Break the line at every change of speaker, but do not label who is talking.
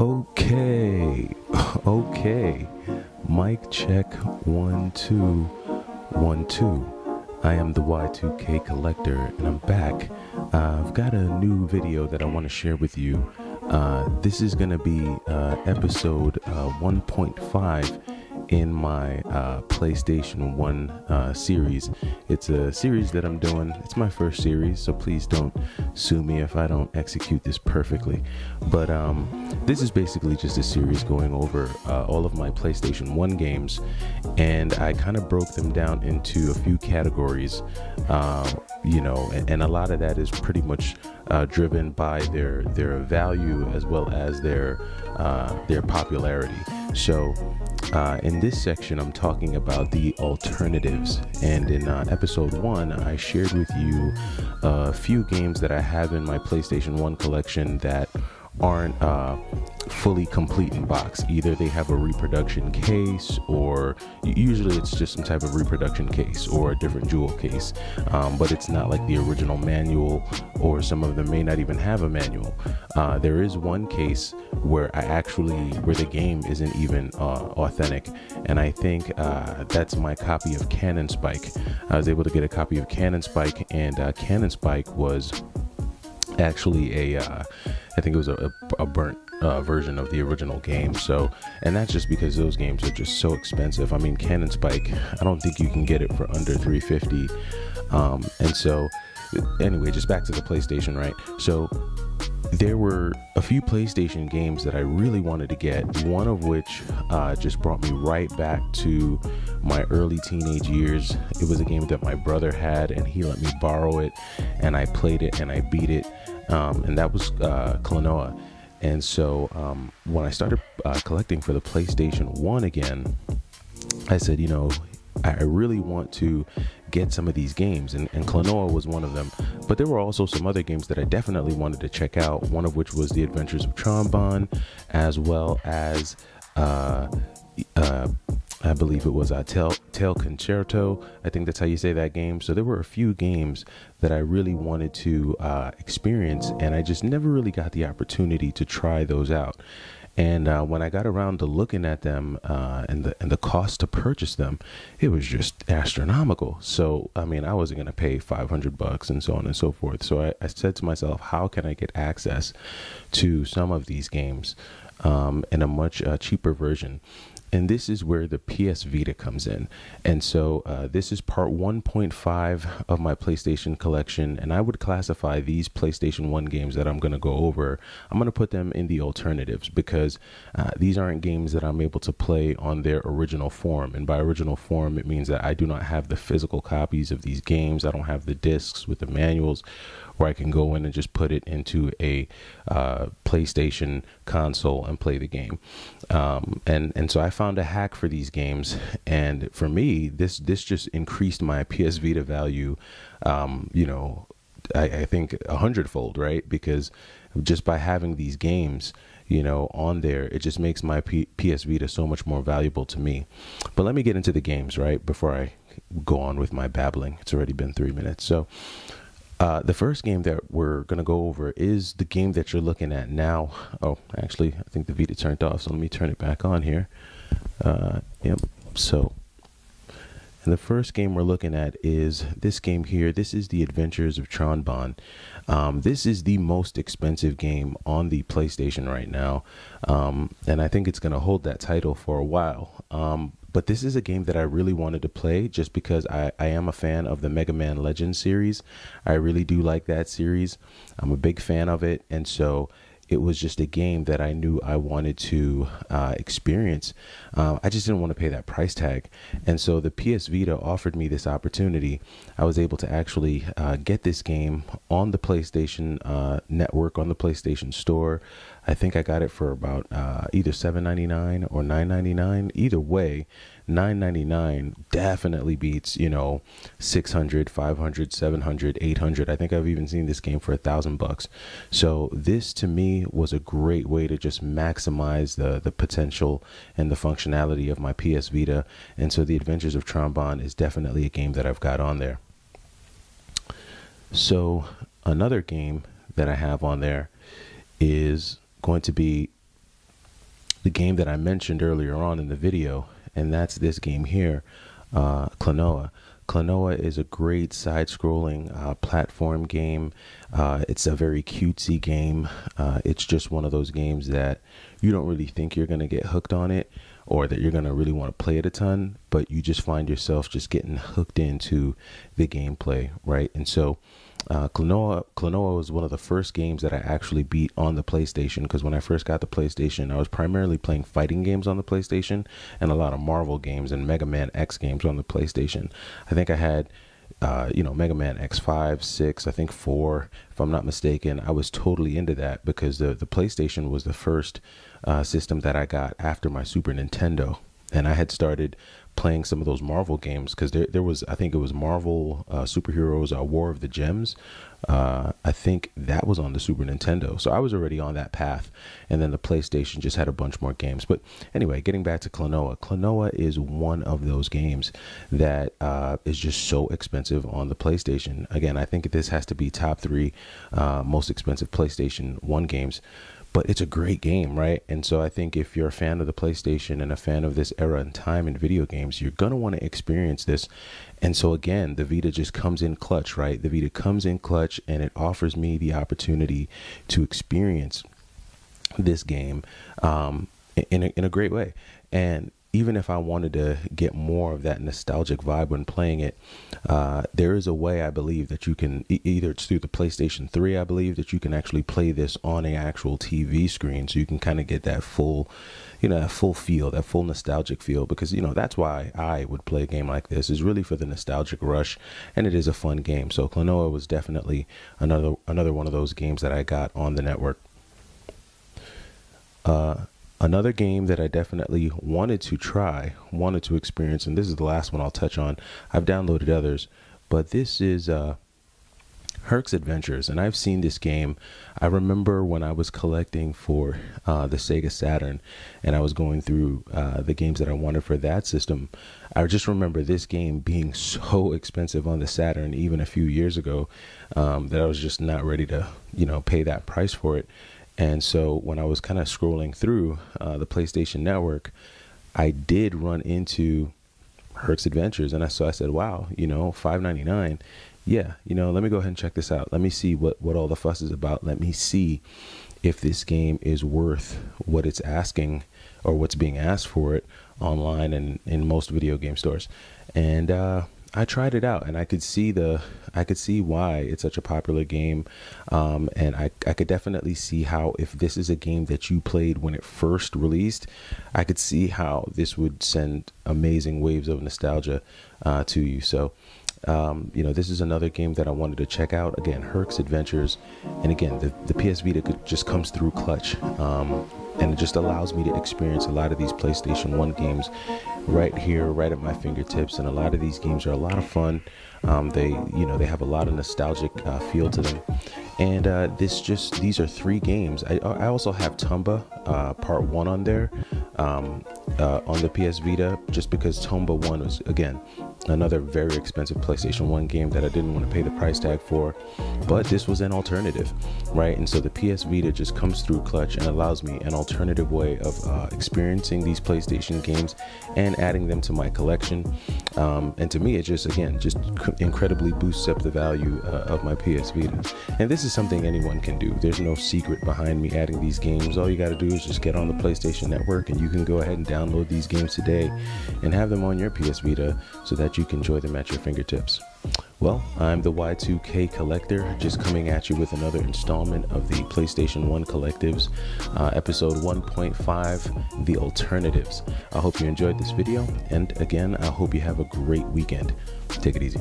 Okay, okay. Mic check one, two, one, two. I am the Y2K collector and I'm back. Uh, I've got a new video that I want to share with you. Uh, this is going to be uh, episode uh, 1.5 in my uh, PlayStation 1 uh, series. It's a series that I'm doing. It's my first series, so please don't sue me if I don't execute this perfectly. But um, this is basically just a series going over uh, all of my PlayStation 1 games, and I kind of broke them down into a few categories, uh, you know, and, and, a lot of that is pretty much uh, driven by their their value as well as their uh, their popularity. So uh, in this section, I'm talking about the alternatives. And in uh, episode one, I shared with you a few games that I have in my PlayStation 1 collection that aren't uh, fully complete in box. Either they have a reproduction case, or usually it's just some type of reproduction case or a different jewel case, um, but it's not like the original manual, or some of them may not even have a manual. Uh, there is one case where I actually, where the game isn't even uh, authentic, and I think uh, that's my copy of Cannon Spike. I was able to get a copy of Cannon Spike, and uh, Cannon Spike was actually a, uh, I think it was a, a burnt uh, version of the original game. So, and that's just because those games are just so expensive. I mean, Cannon Spike, I don't think you can get it for under 350. Um, and so, anyway, just back to the PlayStation, right? So, there were a few PlayStation games that I really wanted to get, one of which uh, just brought me right back to my early teenage years. It was a game that my brother had, and he let me borrow it, and I played it and I beat it, um, and that was uh, Klonoa. And so um, when I started uh, collecting for the PlayStation 1 again, I said, you know, I really want to get some of these games, and, and Klonoa was one of them. But there were also some other games that I definitely wanted to check out. One of which was The Adventures of Tron Bonne, as well as uh, uh, I believe it was a uh, Tail Concerto. I think that's how you say that game. So there were a few games that I really wanted to uh, experience, and I just never really got the opportunity to try those out. And uh, when I got around to looking at them uh, and the and the cost to purchase them, it was just astronomical. So I mean, I wasn't going to pay 500 bucks and so on and so forth. So I, I, said to myself, how can I get access to some of these games um, in a much uh, cheaper version? And this is where the PS Vita comes in. And so uh, this is part 1.5 of my PlayStation collection, and I would classify these PlayStation 1 games that I'm going to go over, I'm going to put them in the alternatives because uh, these aren't games that I'm able to play on their original form. And by original form, it means that I do not have the physical copies of these games, I don't have the discs with the manuals where I can go in and just put it into a uh, PlayStation console and play the game. Um, and and so I found a hack for these games, and for me, this this just increased my PS Vita value. Um, you know, I, I think a hundredfold, right? Because just by having these games you know, on there, it just makes my P- PS Vita so much more valuable to me. But let me get into the games, right? Before I go on with my babbling. It's already been three minutes. So, uh, the first game that we're going to go over is the game that you're looking at now. Oh, actually, I think the Vita turned off, so let me turn it back on here. Uh, yep. So, and the first game we're looking at is this game here. This is The Adventures of Tron Bonne. Um, this is the most expensive game on the PlayStation right now, um, and I think it's going to hold that title for a while. Um, but this is a game that I really wanted to play just because I, I am a fan of the Mega Man Legends series. I really do like that series. I'm a big fan of it. And so it was just a game that I knew I wanted to uh, experience. Uh, I just didn't want to pay that price tag. And so the PS Vita offered me this opportunity. I was able to actually uh, get this game on the PlayStation uh, network, on the PlayStation Store. I think I got it for about uh, either $7.99 or $9.99. Either way, 9.99 definitely beats you know 600 500 700 800 i think i've even seen this game for a thousand bucks. So this to me was a great way to just maximize the the potential and the functionality of my ps vita. And so the adventures of Tron Bonne is definitely a game that i've got on there. So another game that i have on there is going to be the game that I mentioned earlier on in the video, and that's this game here, uh, Klonoa. Klonoa is a great side-scrolling uh, platform game. Uh, it's a very cutesy game. Uh, it's just one of those games that you don't really think you're going to get hooked on it or that you're going to really want to play it a ton, but you just find yourself just getting hooked into the gameplay, right? And so uh, Klonoa, Klonoa was one of the first games that I actually beat on the PlayStation because when I first got the PlayStation, I was primarily playing fighting games on the PlayStation and a lot of Marvel games and Mega Man X games on the PlayStation. I think I had, uh, you know, Mega Man X5, 6, I think 4, if I'm not mistaken. I was totally into that because the, the PlayStation was the first uh, system that I got after my Super Nintendo. And I had started playing some of those Marvel games because there, there was I think it was Marvel uh, superheroes uh, War of the Gems. Uh, I think that was on the Super Nintendo, so I was already on that path. And then the PlayStation just had a bunch more games. But anyway, getting back to Klonoa, Klonoa is one of those games that uh, is just so expensive on the PlayStation. Again, I think this has to be top three uh, most expensive PlayStation One games but it's a great game, right? And so I think if you're a fan of the PlayStation and a fan of this era and time in video games, you're going to want to experience this. And so again, the Vita just comes in clutch, right? The Vita comes in clutch and it offers me the opportunity to experience this game um, in, a, in a great way. And even if I wanted to get more of that nostalgic vibe when playing it, uh, there is a way I believe that you can e- either it's through the PlayStation 3, I believe that you can actually play this on an actual TV screen, so you can kind of get that full, you know, that full feel, that full nostalgic feel. Because you know that's why I would play a game like this is really for the nostalgic rush, and it is a fun game. So Klonoa was definitely another another one of those games that I got on the network. Uh, Another game that I definitely wanted to try, wanted to experience, and this is the last one I'll touch on. I've downloaded others, but this is uh, Herc's Adventures, and I've seen this game. I remember when I was collecting for uh, the Sega Saturn, and I was going through uh, the games that I wanted for that system. I just remember this game being so expensive on the Saturn, even a few years ago, um, that I was just not ready to, you know, pay that price for it. And so when I was kind of scrolling through uh, the PlayStation Network, I did run into Herc's Adventures, and I so I said, "Wow, you know, five ninety nine. Yeah, you know, let me go ahead and check this out. Let me see what what all the fuss is about. Let me see if this game is worth what it's asking or what's being asked for it online and in most video game stores." And uh, I tried it out and I could see the I could see why it's such a popular game um, and I, I could definitely see how if this is a game that you played when it first released I could see how this would send amazing waves of nostalgia uh, to you. So um, you know this is another game that I wanted to check out. Again Herc's Adventures and again the, the PS Vita just comes through clutch um, and it just allows me to experience a lot of these PlayStation 1 games right here, right at my fingertips. And a lot of these games are a lot of fun. Um, they, you know, they have a lot of nostalgic uh, feel to them. And uh, this just, these are three games. I, I also have Tomba uh, Part 1 on there um, uh, on the PS Vita, just because Tomba 1 was, again, another very expensive PlayStation 1 game that I didn't want to pay the price tag for. But this was an alternative, right? And so the PS Vita just comes through clutch and allows me an alternative way of uh, experiencing these PlayStation games and adding them to my collection. Um, and to me, it just, again, just incredibly boosts up the value uh, of my PS Vita. And this is something anyone can do. There's no secret behind me adding these games. All you got to do is just get on the PlayStation Network and you can go ahead and download these games today and have them on your PS Vita so that you can enjoy them at your fingertips. Well, I'm the Y2K Collector, just coming at you with another installment of the PlayStation 1 Collectives, uh, episode 1.5, The Alternatives. I hope you enjoyed this video, and again, I hope you have a great weekend. Take it easy.